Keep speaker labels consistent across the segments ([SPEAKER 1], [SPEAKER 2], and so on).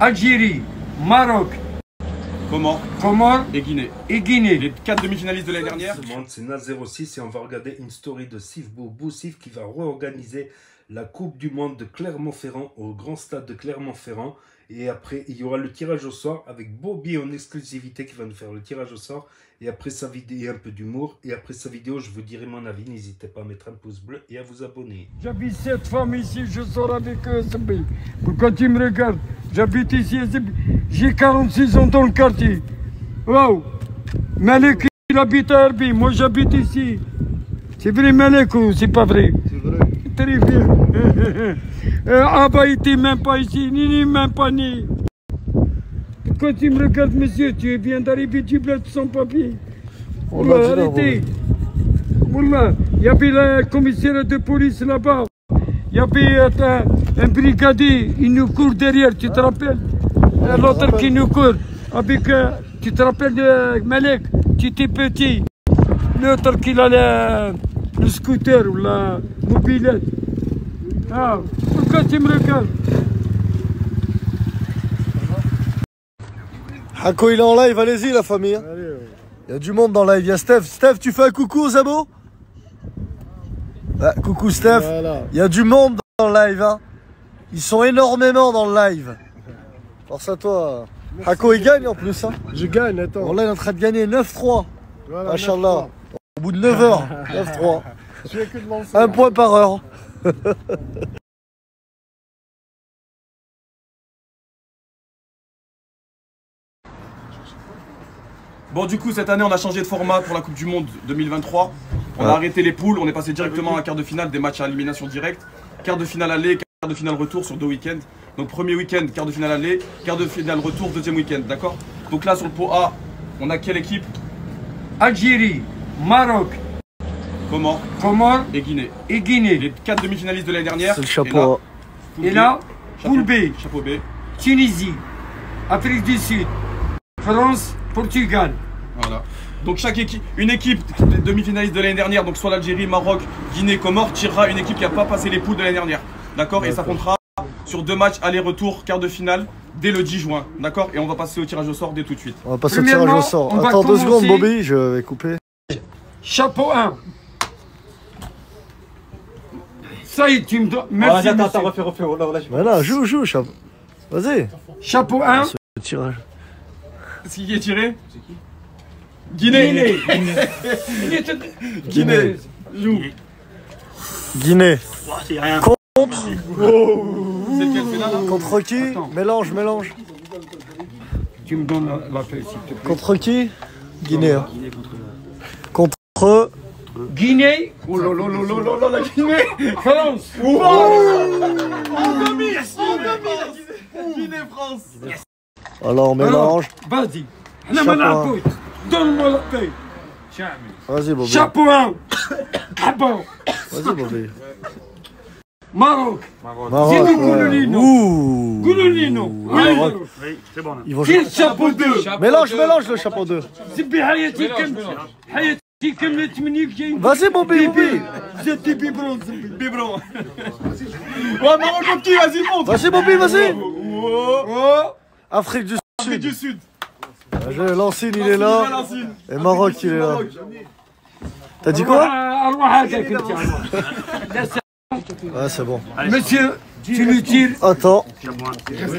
[SPEAKER 1] Algérie, Maroc,
[SPEAKER 2] Comment
[SPEAKER 1] Comores
[SPEAKER 2] Et Guinée.
[SPEAKER 1] et Guinée.
[SPEAKER 2] Les quatre demi-finalistes de l'année dernière
[SPEAKER 3] c'est Na06 et on va regarder une story de Sif Boubou, Sif qui va réorganiser la Coupe du Monde de Clermont-Ferrand au grand stade de Clermont-Ferrand. Et après, il y aura le tirage au sort avec Bobby en exclusivité qui va nous faire le tirage au sort. Et après sa vidéo, et un peu d'humour. Et après sa vidéo, je vous dirai mon avis. N'hésitez pas à mettre un pouce bleu et à vous abonner.
[SPEAKER 1] J'habite cette femme ici, je sors avec eux. Pourquoi tu me regardes J'habite ici, j'ai 46 ans dans le quartier. Wow Malek, il habite à Herbi, moi j'habite ici. C'est vrai Malek ou c'est pas vrai? C'est vrai. Très bien. Euh, Abba était même pas ici, Nini même pas né. Pourquoi tu me regardes, monsieur Tu viens d'arriver du bled sans papier.
[SPEAKER 4] On l'a
[SPEAKER 1] arrêtez. Wallah, il y avait le commissaire de police là-bas. Il y avait euh, un, brigadier, il nous court derrière, tu te rappelles? L'autre qui nous court. Avec, euh, tu te rappelles de Malek? Tu étais petit. L'autre qui a le, le scooter ou la mobilette. Ah, pourquoi tu me regardes
[SPEAKER 4] Hako il est en live, allez-y la famille. hein. Il y a du monde dans le live. Il y a Steph. Steph, tu fais un coucou aux abos Ah, Coucou Steph. Il y a du monde dans le live. Hein. Ils sont énormément dans le live. Force à toi. Hako il gagne en plus. Hein.
[SPEAKER 5] Je gagne, attends.
[SPEAKER 4] Bon, là il est en train de gagner 9-3.
[SPEAKER 5] Voilà,
[SPEAKER 4] Machallah. Au bout de 9 heures. 9-3.
[SPEAKER 5] Je fais que de lancer.
[SPEAKER 4] Un point par heure.
[SPEAKER 2] Bon, du coup, cette année, on a changé de format pour la Coupe du Monde 2023. On a arrêté les poules, on est passé directement à quart de finale, des matchs à élimination directe. Quart de finale aller, quart de finale retour sur deux week-ends. Donc, premier week-end, quart de finale aller, quart de finale retour, deuxième week-end, d'accord? Donc là, sur le pot A, on a quelle équipe?
[SPEAKER 1] Algérie, Maroc,
[SPEAKER 2] Comment
[SPEAKER 1] Comores
[SPEAKER 2] Et Guinée.
[SPEAKER 1] et Guinée.
[SPEAKER 2] Les quatre demi-finalistes de l'année dernière.
[SPEAKER 4] C'est le chapeau.
[SPEAKER 1] Et là,
[SPEAKER 2] chapeau,
[SPEAKER 1] poule B,
[SPEAKER 2] chapeau B.
[SPEAKER 1] Tunisie, Afrique du Sud, France, Portugal.
[SPEAKER 2] Voilà. Donc chaque équipe, une équipe des demi-finalistes de l'année dernière, donc soit l'Algérie, Maroc, Guinée, Comores, tirera une équipe qui n'a pas passé les poules de l'année dernière. D'accord? Et ça comptera sur deux matchs aller-retour, quart de finale, dès le 10 juin. D'accord? Et on va passer au tirage au sort dès tout de suite.
[SPEAKER 4] On va passer au tirage au sort. Attends deux secondes, Bobby. Je vais couper.
[SPEAKER 1] Chapeau 1. Ça y est, tu me dois. Merci. monsieur.
[SPEAKER 5] refais, refais. Oh là, là, je-
[SPEAKER 4] Mais là, joue, joue, chapeau. Vas-y.
[SPEAKER 1] Chapeau 1.
[SPEAKER 4] Le tirage.
[SPEAKER 2] C'est qui est tiré Guinée.
[SPEAKER 1] Guinée.
[SPEAKER 2] Guinée. Joue.
[SPEAKER 4] Guinée. Contre,
[SPEAKER 2] C'est lequel c'est là, là
[SPEAKER 4] contre qui Mélange, mélange.
[SPEAKER 1] Tu me donnes la, la feuille, s'il te plaît.
[SPEAKER 4] Contre qui Guinée. hein. Contre.
[SPEAKER 1] Guinée.
[SPEAKER 2] Oh la Guinée.
[SPEAKER 1] France.
[SPEAKER 2] Oh, France.
[SPEAKER 4] Alors on mélange.
[SPEAKER 1] Vas-y. Donne-moi la.
[SPEAKER 4] Vas-y
[SPEAKER 1] Chapeau Maroc.
[SPEAKER 4] Maroc.
[SPEAKER 1] Zidou
[SPEAKER 4] Oui,
[SPEAKER 1] c'est
[SPEAKER 4] bon. Ils vont
[SPEAKER 1] chapeau 2.
[SPEAKER 4] Mélange, mélange le chapeau 2. Vas-y
[SPEAKER 2] mon bébé vas-y monte.
[SPEAKER 4] Vas-y mon vas-y. Afrique du Sud.
[SPEAKER 2] Du
[SPEAKER 4] Lancine il est là. Et Maroc il est là. T'as dit quoi Ouais c'est bon.
[SPEAKER 1] Monsieur, tu nous tires
[SPEAKER 4] Attends.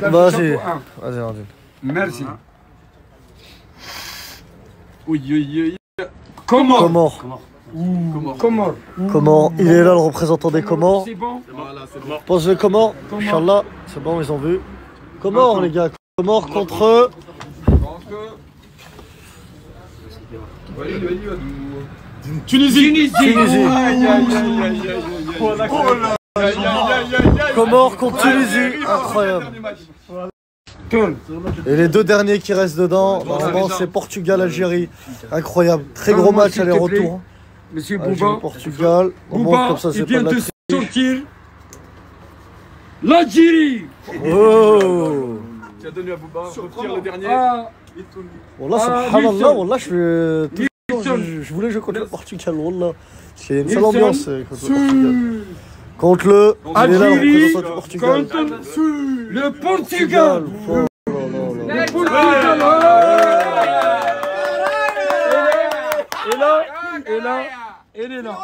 [SPEAKER 4] Vas-y, vas-y
[SPEAKER 1] Merci.
[SPEAKER 2] Oui, oui,
[SPEAKER 1] Comment
[SPEAKER 4] Comment
[SPEAKER 1] Comment
[SPEAKER 4] Comment Il est là, le représentant des Comores.
[SPEAKER 1] C'est bon
[SPEAKER 4] Pose le Comores. Inch'Allah. C'est bon, ils ont vu. Comores, les gars. Comores contre.
[SPEAKER 2] Tunisie
[SPEAKER 4] Tunisie.
[SPEAKER 2] Oh.
[SPEAKER 4] Comores contre Tunisie. Incroyable. Et les deux derniers qui restent dedans, normalement, c'est Portugal-Algérie. Incroyable. Très gros match aller-retour. hein.
[SPEAKER 1] Monsieur Bouba.
[SPEAKER 4] Monte
[SPEAKER 1] Bouba,
[SPEAKER 4] comme ça,
[SPEAKER 1] il vient
[SPEAKER 4] de
[SPEAKER 1] sortir. L'Algérie
[SPEAKER 4] Oh
[SPEAKER 2] Tu as donné à Bouba, retire le dernier.
[SPEAKER 1] Ah,
[SPEAKER 4] Wallah,
[SPEAKER 1] Ah,
[SPEAKER 4] subhanallah, wallah, je, fais- toujours,
[SPEAKER 1] Wilson.
[SPEAKER 4] je, je voulais jouer contre le Portugal, wallah. C'est une seule
[SPEAKER 1] Wilson.
[SPEAKER 4] ambiance euh, contre le Portugal. Contre le.
[SPEAKER 1] Algérie. Contre le Portugal. Oh. Et là,
[SPEAKER 4] et là, là.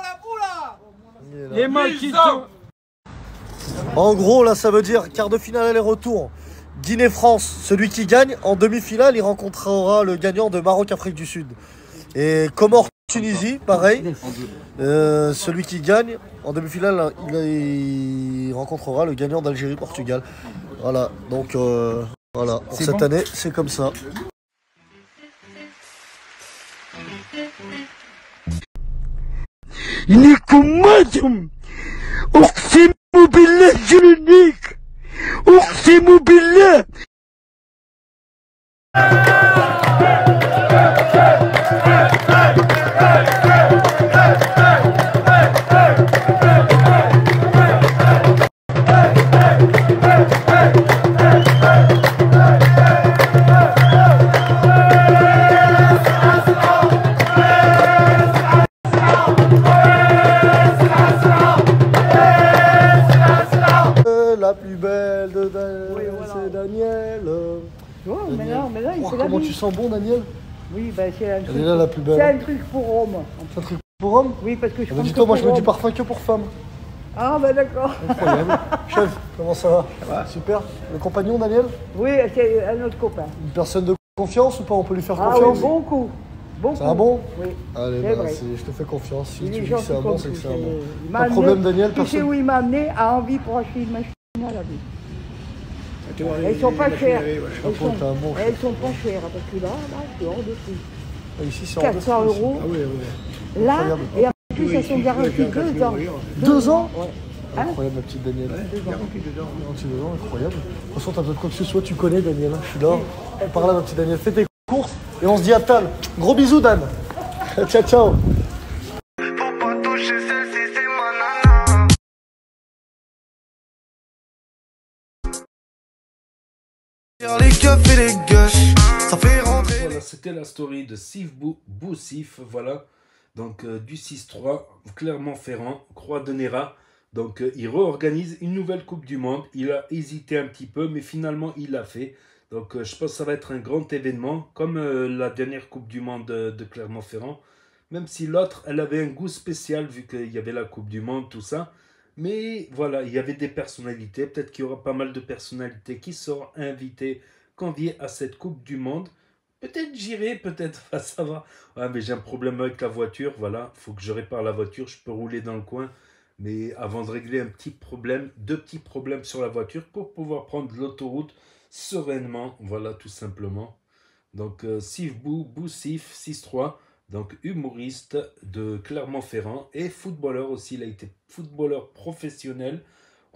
[SPEAKER 1] Les matchs.
[SPEAKER 4] En gros, là, ça veut dire quart de finale aller-retour. Guinée-France, celui qui gagne, en demi-finale, il rencontrera le gagnant de Maroc-Afrique du Sud. Et comment? Comore-Tunisie, pareil. Euh, celui qui gagne, en demi-finale, il, il rencontrera le gagnant d'Algérie-Portugal. Voilà, donc euh, voilà, Pour cette année, c'est comme ça. La plus belle de Daniel, c'est Daniel.
[SPEAKER 6] Oh, mais non, mais non, il
[SPEAKER 4] Oh,
[SPEAKER 6] fait la
[SPEAKER 4] comment tu sens bon, Daniel
[SPEAKER 6] Oui, ben c'est un
[SPEAKER 4] Elle
[SPEAKER 6] truc.
[SPEAKER 4] est là, la plus
[SPEAKER 6] C'est
[SPEAKER 4] belle.
[SPEAKER 6] un truc pour homme.
[SPEAKER 4] C'est un truc pour homme
[SPEAKER 6] Oui, parce que je
[SPEAKER 4] Ah bah, Dis-toi, moi je mets du parfum que pour femmes.
[SPEAKER 6] Ah, ben d'accord.
[SPEAKER 4] Incroyable. Chef, comment ça va Super. Le compagnon, Daniel
[SPEAKER 6] Oui, c'est un autre copain.
[SPEAKER 4] Une personne de confiance ou pas On peut lui faire
[SPEAKER 6] Ah oui,
[SPEAKER 4] confiance
[SPEAKER 6] beaucoup. Beaucoup.
[SPEAKER 4] C'est un bon
[SPEAKER 6] Oui.
[SPEAKER 4] Allez,
[SPEAKER 6] C'est
[SPEAKER 4] bah,
[SPEAKER 6] vrai.
[SPEAKER 4] c'est- je te fais confiance. Si
[SPEAKER 6] Il
[SPEAKER 4] tu
[SPEAKER 6] est
[SPEAKER 4] dis que
[SPEAKER 6] gentil
[SPEAKER 4] c'est un bon, c'est que c'est un bon.
[SPEAKER 6] Il m'a
[SPEAKER 4] Pas de problème,
[SPEAKER 6] amené-
[SPEAKER 4] Daniel,
[SPEAKER 6] Tu sais
[SPEAKER 4] personne.
[SPEAKER 6] où il m'a amené à envie pour acheter une machine à laver. Elles sont pas chères. Elles sont, elles pas chères parce que là, là, c'est hors de prix.
[SPEAKER 4] Ah, Ici, c'est en
[SPEAKER 6] 400
[SPEAKER 4] dessous, ici.
[SPEAKER 6] euros.
[SPEAKER 5] Ah oui, oui.
[SPEAKER 6] Là, et en plus, elles sont garanties deux ans.
[SPEAKER 4] Deux ans
[SPEAKER 6] Ouais. Hein
[SPEAKER 4] Incroyable, ma petite Danielle.
[SPEAKER 6] Deux ans.
[SPEAKER 4] Garantie deux ans, incroyable. De toute façon, t'as besoin de quoi que ce soit, tu connais Daniel. hein, Je suis là. Par là, ma petite Danielle. Fais tes courses et on se dit à tal. Gros bisous, Dan. ciao, ciao.
[SPEAKER 7] Les ça fait rentrer.
[SPEAKER 3] Voilà, c'était la story de Sif Bou, Boussif, voilà. Donc euh, du 6-3, Clermont-Ferrand, Croix de Néra. Donc euh, il réorganise une nouvelle Coupe du Monde. Il a hésité un petit peu, mais finalement il l'a fait. Donc euh, je pense que ça va être un grand événement, comme la dernière Coupe du Monde de, de Clermont-Ferrand. Même si l'autre, elle avait un goût spécial, vu qu'il y avait la Coupe du Monde, tout ça. Mais voilà, il y avait des personnalités. Peut-être qu'il y aura pas mal de personnalités qui seront invitées, conviées à cette Coupe du Monde. Peut-être j'irai, peut-être enfin, ça va. Ouais, mais j'ai un problème avec la voiture, voilà. faut que je répare la voiture, je peux rouler dans le coin. Mais avant de régler un petit problème, deux petits problèmes sur la voiture pour pouvoir prendre l'autoroute sereinement, voilà, tout simplement. Donc, euh, Sif Bou, Boussif, 6-3, donc humoriste de Clermont-Ferrand et footballeur aussi. Il a été footballeur professionnel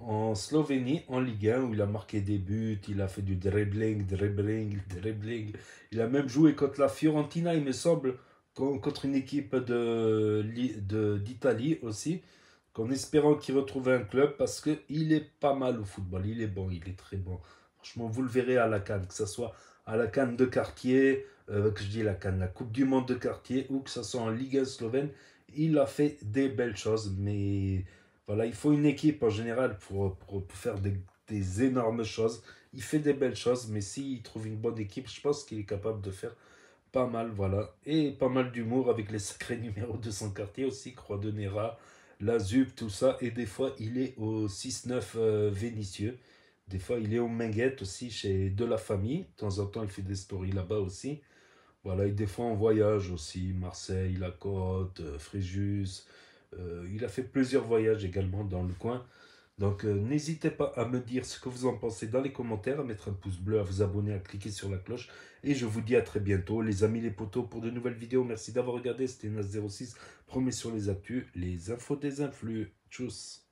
[SPEAKER 3] en Slovénie, en Ligue 1, où il a marqué des buts, il a fait du dribbling, dribbling, dribbling. Il a même joué contre la Fiorentina, il me semble, con- contre une équipe de, Li- de- d'Italie aussi, qu'en espérant qu'il retrouve un club, parce qu'il est pas mal au football, il est bon, il est très bon. Franchement, vous le verrez à la canne, que ce soit à la canne de quartier, euh, que je dis la canne, la Coupe du Monde de quartier, ou que ce soit en Ligue 1 slovène, il a fait des belles choses, mais voilà, il faut une équipe en général pour, pour, faire des, des énormes choses. Il fait des belles choses, mais s'il trouve une bonne équipe, je pense qu'il est capable de faire pas mal, voilà. Et pas mal d'humour avec les sacrés numéros de son quartier aussi, Croix de Néra, la ZUP, tout ça. Et des fois, il est au 6-9 euh, Vénitieux. Des fois, il est au Menguette aussi, chez De La Famille. De temps en temps, il fait des stories là-bas aussi. Voilà, et des fois, on voyage aussi. Marseille, La Côte, euh, Fréjus. Euh, il a fait plusieurs voyages également dans le coin. Donc euh, n'hésitez pas à me dire ce que vous en pensez dans les commentaires, à mettre un pouce bleu, à vous abonner, à cliquer sur la cloche. Et je vous dis à très bientôt, les amis, les potos, pour de nouvelles vidéos. Merci d'avoir regardé. C'était Nas06, promis sur les actus, les infos des influx. Tchuss